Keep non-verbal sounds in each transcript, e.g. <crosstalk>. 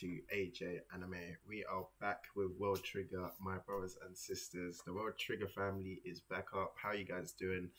to AJ Anime. We are back with World Trigger, my brothers and sisters. The World Trigger family is back up. How you guys doing?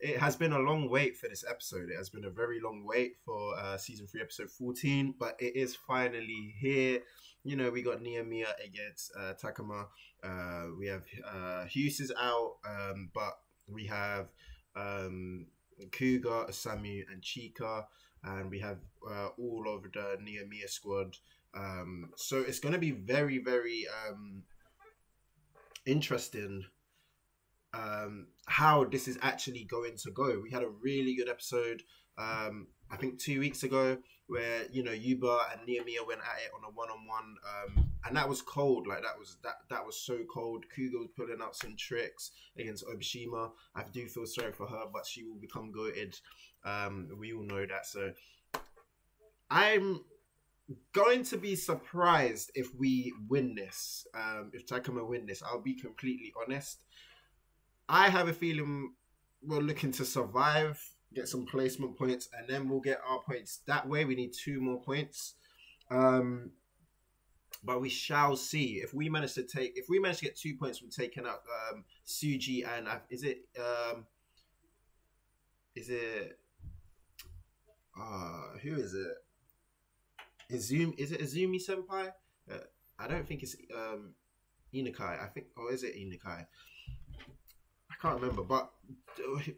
It has been a long wait for this episode. It has been a very long wait for uh, season three, episode 14, but it is finally here. You know, we got Ninomiya against uh, Tamakoma. Uh, we have uh, Hyuse is out, um, but we have um, Kuga, Samu, and Chika and we have uh, all of the Ninomiya squad. Um, so it's going to be very, very um, interesting um, how this is actually going to go. We had a really good episode, um, I think two weeks ago, where you know Yuba and Ninomiya went at it on a one-on-one, um, and that was cold. Like that was that that was so cold. Kuga was pulling out some tricks against Obishima. I do feel sorry for her, but she will become goated. Um, we all know that. So I'm going to be surprised if we win this. Um, if Tamakoma win this, I'll be completely honest. I have a feeling we're looking to survive, get some placement points, and then we'll get our points. That way, we need two more points. Um, but we shall see if we manage to take if we manage to get two points from taking out um, Tsuji and uh, is it um, is it uh who is it? Izumi is it Izumi Senpai? Uh, I don't think it's um Inukai. I think or is it Inukai? I can't remember but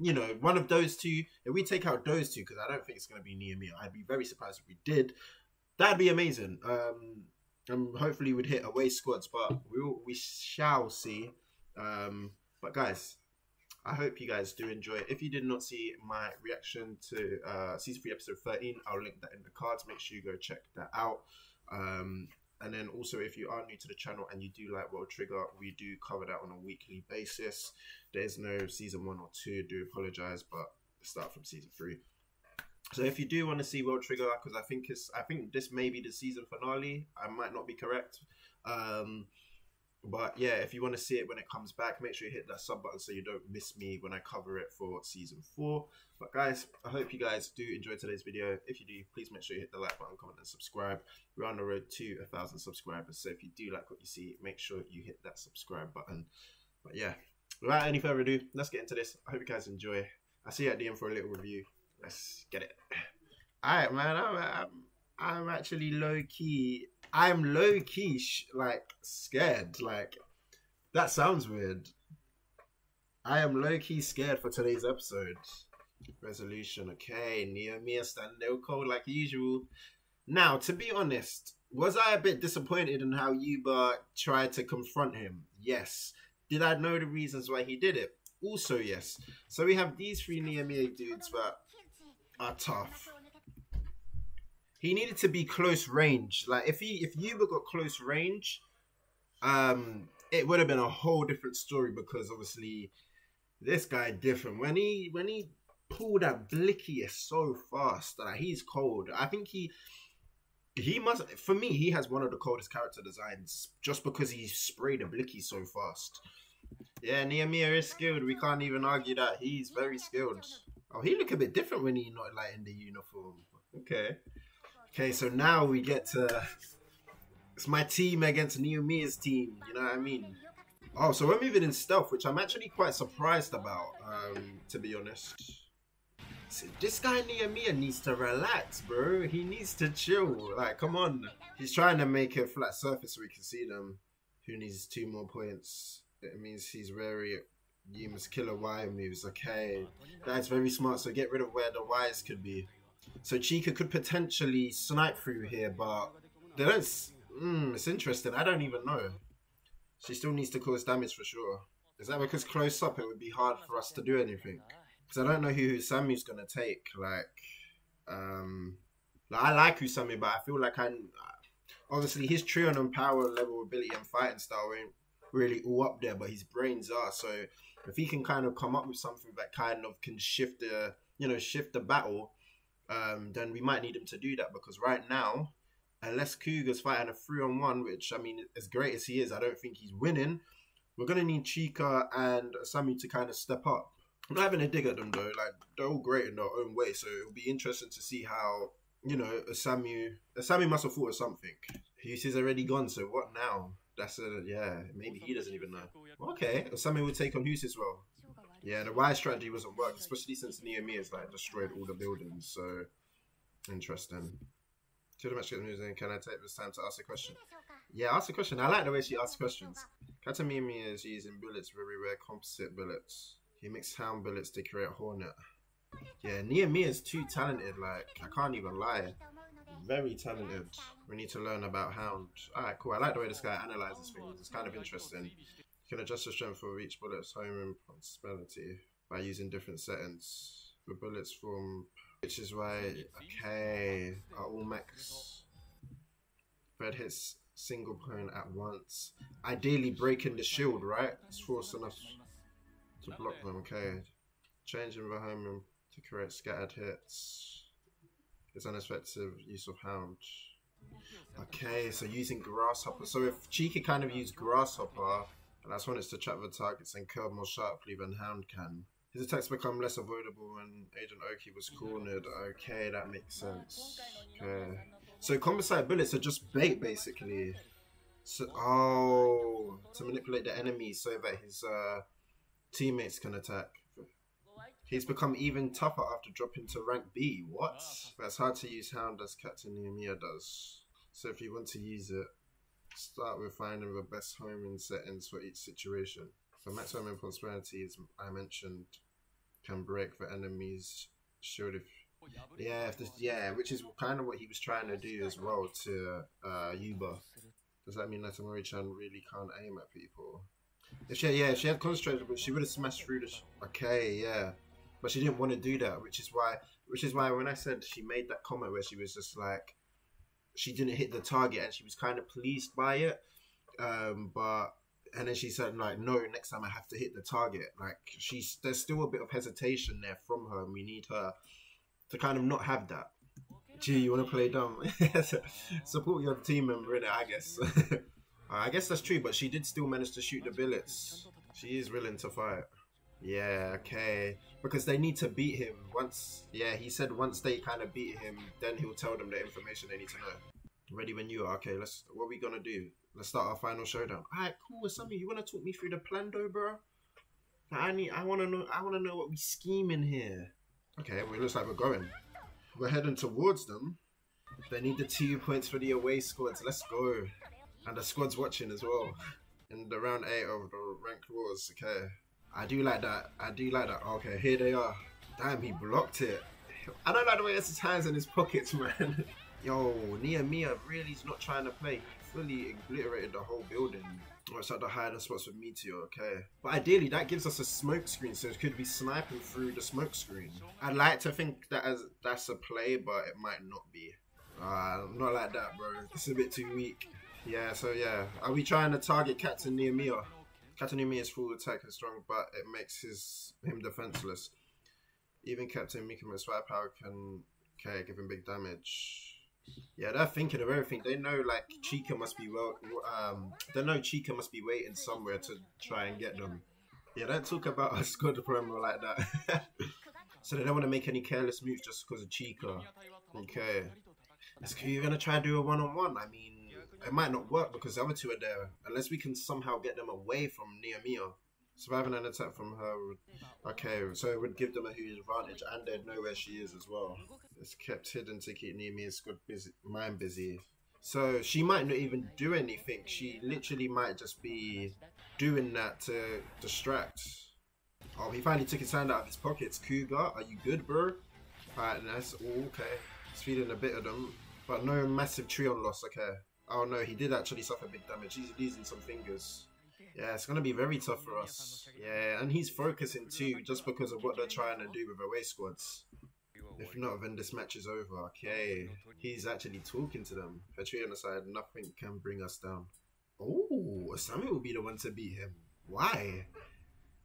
you know one of those two if we take out those two because I don't think it's going to be Ninomiya I'd be very surprised if we did. That'd be amazing. Um and hopefully we'd hit away squads, but we we shall see. Um, but guys, I hope you guys do enjoy it. If you did not see my reaction to uh, season three, episode thirteen, I'll link that in the cards. Make sure you go check that out. Um, and then also, if you are new to the channel and you do like World Trigger, we do cover that on a weekly basis. There's no season one or two. Do apologize, but start from season three. So if you do want to see World Trigger, because I think it's, I think this may be the season finale. I might not be correct, um, but yeah, if you want to see it when it comes back, make sure you hit that sub button so you don't miss me when I cover it for season four. But guys, I hope you guys do enjoy today's video. If you do, please make sure you hit the like button, comment, and subscribe. We're on the road to a thousand subscribers, so if you do like what you see, make sure you hit that subscribe button. But yeah, without any further ado, let's get into this. I hope you guys enjoy. I'll see you at the end for a little review. Let's get it. All right, man. I'm, I'm, I'm actually low key. I'm low key like scared. Like that sounds weird. I am low key scared for today's episode. Resolution, okay. Ninomiya standing cold like usual. Now, to be honest, was I a bit disappointed in how Yuba tried to confront him? Yes. Did I know the reasons why he did it? Also, yes. So we have these three Ninomiya dudes that are tough. He needed to be close range. Like if he if Yuba got close range, um, it would have been a whole different story because obviously this guy different. When he when he pulled that blicky is so fast. Like he's cold. I think he he must for me he has one of the coldest character designs just because he sprayed a blicky so fast. Yeah, Ninomiya is skilled. We can't even argue that he's very skilled. Oh, he look a bit different when he not like in the uniform. Okay. Okay, so now we get to it's my team against Ninomiya's team. You know what I mean? Oh, so we're moving in stealth, which I'm actually quite surprised about, um, to be honest. This guy Ninomiya needs to relax, bro. He needs to chill. Like, come on. He's trying to make a flat surface so we can see them. Who needs two more points? It means he's very you must kill a wire moves. Okay, that's very smart. So get rid of where the wires could be. So Chika could potentially snipe through here, but they don't. Mm, it's interesting. I don't even know. She still needs to cause damage for sure. Is that because close up it would be hard for us to do anything? Because I don't know who Samu's gonna take. Like, um, like I like Usami, but I feel like I'm obviously his Trion and power level, ability, and fighting style ain't really all up there, but his brains are. So if he can kind of come up with something that kind of can shift the you know shift the battle, um, then we might need him to do that because right now, unless Kuga's fighting a three on one, which I mean, as great as he is, I don't think he's winning. We're gonna need Chika and Sami to kind of step up. I'm not having a dig at them though; like they're all great in their own way. So it'll be interesting to see how you know, Samu, Samu must have thought of something. Hyuse already gone, so what now? That's a yeah. Maybe he doesn't even know. Okay, Samu would take on Hyuse as well. Yeah, the Y strategy wasn't working, especially since Ninomiya's like destroyed all the buildings. So interesting. To the match music, can I take this time to ask a question? Yeah, ask a question. I like the way she asks questions. Katamimi is using bullets, very rare composite bullets. He mixed hound bullets to create Hornet. Yeah, Ninomiya is too talented, like, I can't even lie. Very talented. We need to learn about Hound. Alright, cool. I like the way this guy analyzes things. It's kind of interesting. Can adjust the strength of each bullet's home and responsibility by using different settings. The bullets from which is why okay are all max red hits single point at once. Ideally breaking the shield, right? It's force enough to block them, okay. Changing the home to create scattered hits. It's an effective use of hound. Okay, so using grasshopper. So if Chika kind of used grasshopper, and that's when it's to trap the targets and kill more sharply than hound can. His attacks become less avoidable when Agent Oki was cornered. Okay, that makes sense. Okay. So composite bullets are just bait, basically. So, oh, to manipulate the enemy so that his uh, teammates can attack. He's become even tougher after dropping to rank B. What? That's hard to use Hound as Captain Ninomiya does. So if you want to use it, start with finding the best homing settings for each situation. For maximum prosperity, as I mentioned, can break the enemy's shield if yeah, if yeah, which is kind of what he was trying to do as well to uh, Yuba. Does that mean that Amatori-chan really can't aim at people? If she, yeah, if she had concentrated, but she would have smashed through the. okay, yeah, but she didn't want to do that, which is why, which is why when I said she made that comment where she was just like, she didn't hit the target and she was kind of pleased by it, um, but and then she said like no next time i have to hit the target. Like she's there's still a bit of hesitation there from her and we need her to kind of not have that. Gee you want to play dumb? <laughs> Support your team member in it i guess. <laughs> I guess that's true but she did still manage to shoot the billets. She is willing to fight yeah okay because they need to beat him once yeah he said once they kind of beat him then he'll tell them the information they need to know ready when you are okay let's what we gonna do Let's start our final showdown. Alright, cool. Sammy, you wanna talk me through the plan though, bro? I need I wanna know I wanna know what we scheming here. Okay, well it looks like we're going. We're heading towards them. They need the two points for the away squads. Let's go. And the squad's watching as well. In the round eight of the ranked wars. Okay. I do like that. I do like that. Okay, here they are. Damn, he blocked it. I don't like the way his hands in his pockets, <laughs> man. Yo, Ninomiya really is not trying to play fully obliterated the whole building. Oh, it's like the hiding spots with Meteor, okay. But ideally, that gives us a smoke screen, so it could be sniping through the smoke screen. I'd like to think that as that's a play, but it might not be. Uh, not like that, bro. It's a bit too weak. Yeah, so yeah. Are we trying to target Captain Ninomiya? Captain is full attack and strong, but it makes his him defenseless. Even Captain Mikumo's firepower can okay, give him big damage. Yeah, they're thinking of everything. They know like Chika must be well. Um, they know Chika must be waiting somewhere to try and get them. Yeah, don't talk about a squad promo like that. <laughs> so they don't want to make any careless moves just because of Chika. Okay, is you gonna try and do a one on one? I mean, it might not work because the other two are there. Unless we can somehow get them away from Ninomiya. Surviving an attack from her would, okay, so it would give them a huge advantage, and they'd know where she is as well. It's kept hidden to keep Ninomiya's good busy, mind busy. So she might not even do anything. She literally might just be doing that to distract. Oh, he finally took his hand out of his pockets. Kuga, are you good, bro? Alright, nice. Okay. He's feeling a bit of them, but no massive Trion loss. Okay. Oh no, he did actually suffer big damage. He's losing some fingers. Yeah, it's gonna be very tough for us. Yeah, and he's focusing too, just because of what they're trying to do with away squads. If not, then this match is over. Okay, he's actually talking to them. Petri on the side, nothing can bring us down. Oh, Osamu will be the one to beat him. Why?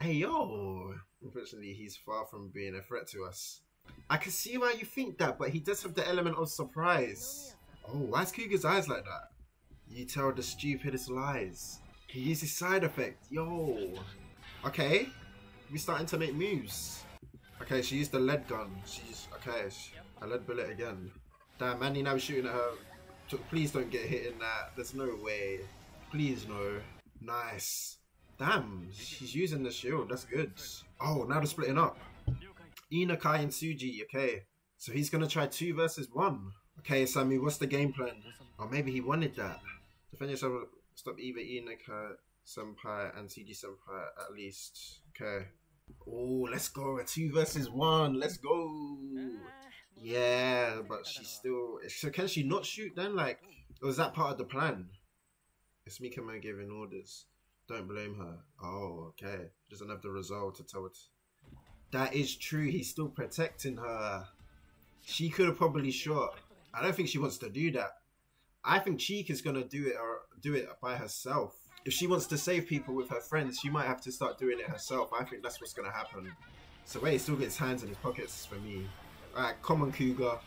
Hey yo! Unfortunately, he's far from being a threat to us. I can see why you think that, but he does have the element of surprise. Oh, why is Kuga's eyes like that? You tell the stupidest lies. He uses side effect. Yo. Okay. We starting to make moves. Okay, she used the lead gun. She's okay. A lead bullet again. Damn, Mandy now shooting at her. Please don't get hit in that. There's no way. Please no. Nice. Damn, she's using the shield. That's good. Oh, now they're splitting up. Inukai, and Tsuji. Okay. So he's to try two versus one. Okay, Sammy, what's the game plan? Or maybe he wanted that. Defend yourself. Stop either Ina, Kai, Senpai, and Tsuji Senpai at least. Okay. Oh, let's go. A two versus one. Let's go. Yeah, but she's still. So can she not shoot then? Like, was that part of the plan? It's Mikumo giving orders. Don't blame her. Oh, okay. Doesn't have the resolve to tell it. That is true. He's still protecting her. She could have probably shot. I don't think she wants to do that. I think Cheek is gonna do it or do it by herself. If she wants to save people with her friends, she might have to start doing it herself. I think that's what's gonna happen. So wait, he still gets hands in his pockets for me. Alright, come on, Kuga.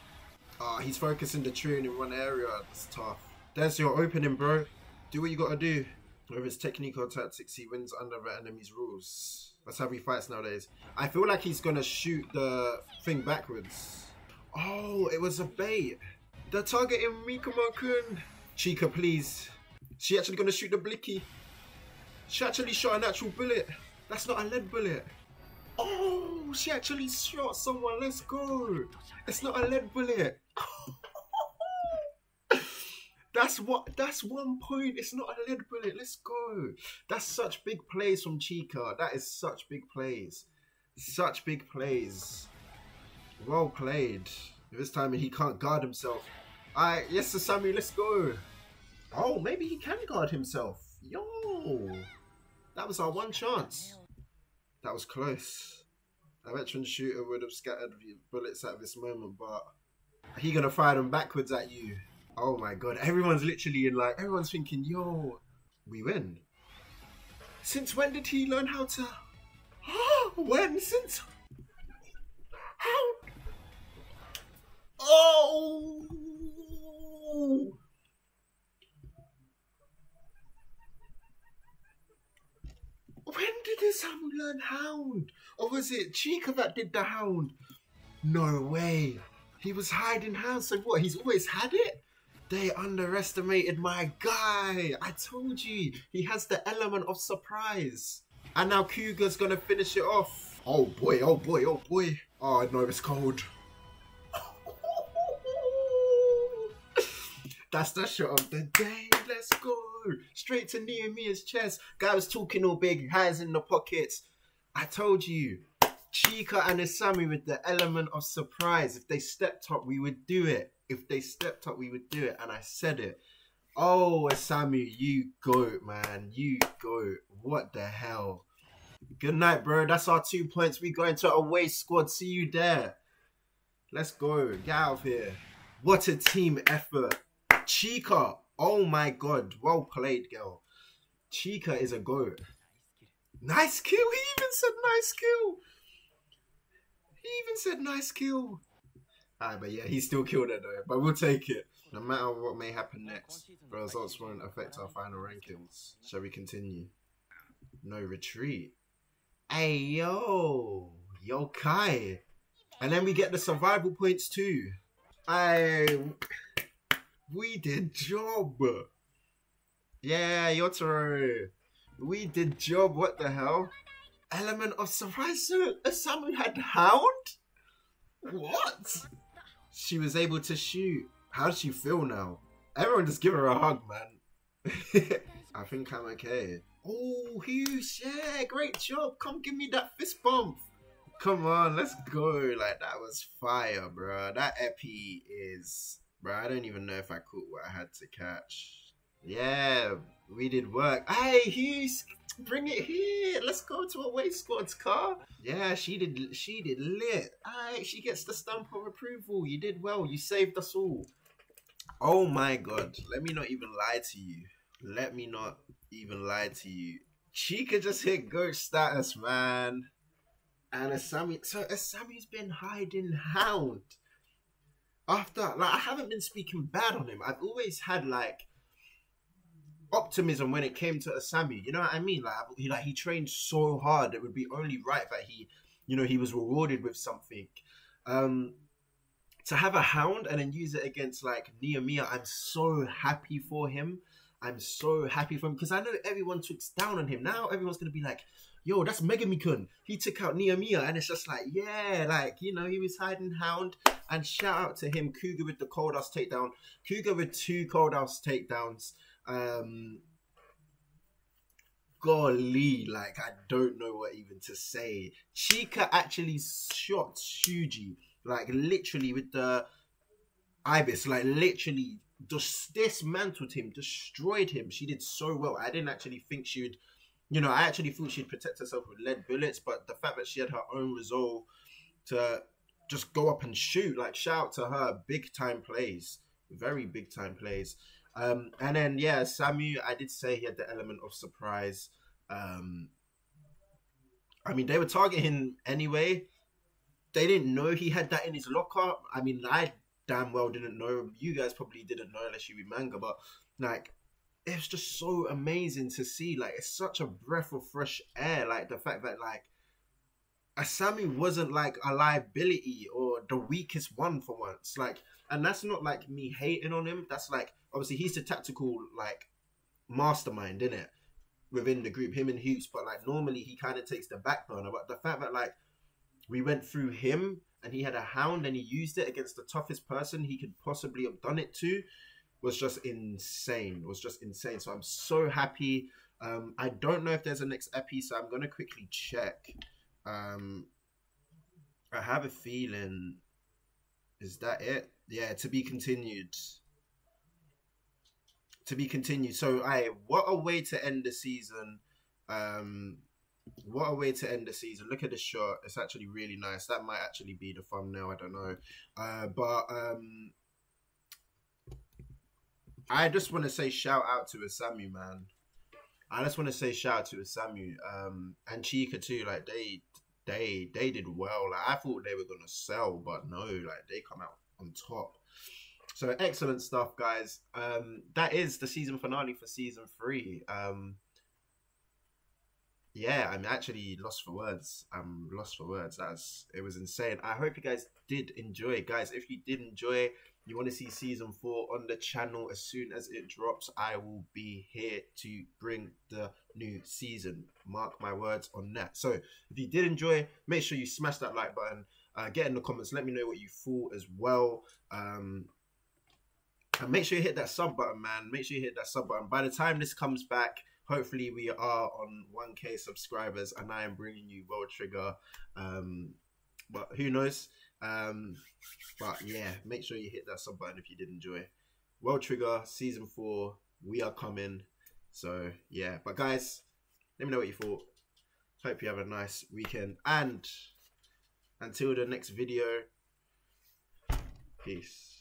Uh, he's focusing the tune in one area. It's tough. There's your opening, bro. Do what you gotta do. Whether it's technique or tactics, he wins under the enemy's rules. That's how he fights nowadays. I feel like he's gonna shoot the thing backwards. Oh, it was a bait. They're targeting Mikumo-kun. Chika, please. She actually gonna shoot the blicky. She actually shot a natural bullet. That's not a lead bullet. Oh, she actually shot someone. Let's go. It's not a lead bullet. <laughs> That's what. That's one point. It's not a lead bullet. Let's go. That's such big plays from Chika. That is such big plays. Such big plays. Well played. This time he can't guard himself. Alright, yes, Sammy, let's go. Oh, maybe he can guard himself. Yo, that was our one chance. That was close. A veteran shooter would have scattered bullets at this moment, but he gonna fire them backwards at you. Oh my god, everyone's literally in like, everyone's thinking, yo, we win. Since when did he learn how to? <gasps> when? Since? How? Oh! When did Osamu learn Hound? Or was it Chika that did the Hound? No way. He was hiding Hound, so what? He's always had it? They underestimated my guy. I told you, he has the element of surprise. And now Kuga's gonna finish it off. Oh boy, oh boy, oh boy. Oh no, it's cold. That's the shot of the day. Let's go. Straight to Ninomiya's chest. Guy was talking all big, hands in the pockets. I told you, Chika and Osamu with the element of surprise. If they stepped up, we would do it. If they stepped up, we would do it. And I said it. Oh, Osamu, you goat, man. You goat. What the hell? Good night, bro. That's our two points. We go into away squad. See you there. Let's go. Get out of here. What a team effort. Chika. Oh my god. Well played, girl. Chika is a goat. Nice kill. He even said nice kill. He even said nice kill. Alright, but yeah, he still killed it though. But we'll take it. No matter what may happen next, the results won't affect our final rankings. Shall we continue? No retreat. Hey yo, yo Kai, and then we get the survival points too. I, we did job. Yeah, Yotaro, we did job. What the hell? Element of surprise. So, someone had hound. What? She was able to shoot. How does she feel now? Everyone just give her a hug, man. <laughs> I think I'm okay. Oh, Hyuse, yeah, great job. Come give me that fist bump. Come on, let's go. Like, that was fire, bro. That epi is... Bro, I don't even know if I caught what I had to catch. Yeah, we did work. Hey, Hyuse, bring it here. Let's go to a waste squad's car. Yeah, she did. She did lit. Alright, she gets the stamp of approval. You did well. You saved us all. Oh my god. Let me not even lie to you. Let me not even lie to you. Chika just hit goat status, man. And Osamu, so Osamu's been hiding hound. After, like, I haven't been speaking bad on him. I've always had like optimism when it came to Osamu. You know what I mean? Like he like he trained so hard, it would be only right that he, you know, he was rewarded with something. Um, to have a hound and then use it against like Ninomiya, I'm so happy for him. I'm so happy for him because I know everyone took down on him. Now everyone's gonna be like, yo, that's Megamikun. He took out Ninomiya, and it's just like, yeah, like, you know, he was hiding Hound. And shout out to him, Kuga with the cold house takedown. Kuga with two cold house takedowns. Um, golly, like, I don't know what even to say. Chika actually shot Tsuji, like, literally with the Ibis, like, literally just dismantled him, destroyed him. She did so well. I didn't actually think she would you know, I actually thought she'd protect herself with lead bullets, but the fact that she had her own resolve to just go up and shoot, like shout to her, big time plays, very big time plays. Um, and then yeah, Samu, I did say he had the element of surprise. Um, I mean, they were targeting anyway. They didn't know he had that in his locker. I mean, I damn well didn't know. You guys probably didn't know unless you read manga, but like it's just so amazing to see. Like it's such a breath of fresh air. Like the fact that like Osamu wasn't like a liability or the weakest one for once. Like, and that's not like me hating on him. That's like obviously he's the tactical like mastermind, in it within the group, him and Hoops. But like normally he kind of takes the back burner. But the fact that like we went through him and he had a hound and he used it against the toughest person he could possibly have done it to was just insane. Was just insane. So I'm so happy. Um, I don't know if there's a next epi, so I'm gonna quickly check. Um, I have a feeling. Is that it? Yeah, to be continued. To be continued. So, I what a way to end the season. Um, what a way to end the season. Look at the shot. It's actually really nice. That might actually be the thumbnail. I don't know. Uh, but um, I just want to say shout out to Osamu, man. I just want to say shout out to Osamu um, and Chika too. Like they, they, they did well. Like I thought they were gonna sell, but no, like they come out on top. So excellent stuff, guys. Um, that is the season finale for season three. Um, yeah, I'm actually lost for words. I'm lost for words. That's it was insane. I hope you guys did enjoy, guys. If you did enjoy, you want to see season four on the channel as soon as it drops, I will be here to bring the new season. Mark my words on that. So, if you did enjoy, make sure you smash that like button. Uh, get in the comments. Let me know what you thought as well. Um, and make sure you hit that sub button, man. Make sure you hit that sub button. By the time this comes back, hopefully we are on 1k subscribers and I am bringing you World Trigger. Um, but who knows? Um, but yeah, make sure you hit that sub button if you did enjoy. World Trigger season four, we are coming. So yeah, but guys, let me know what you thought. Hope you have a nice weekend and until the next video, peace.